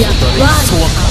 呀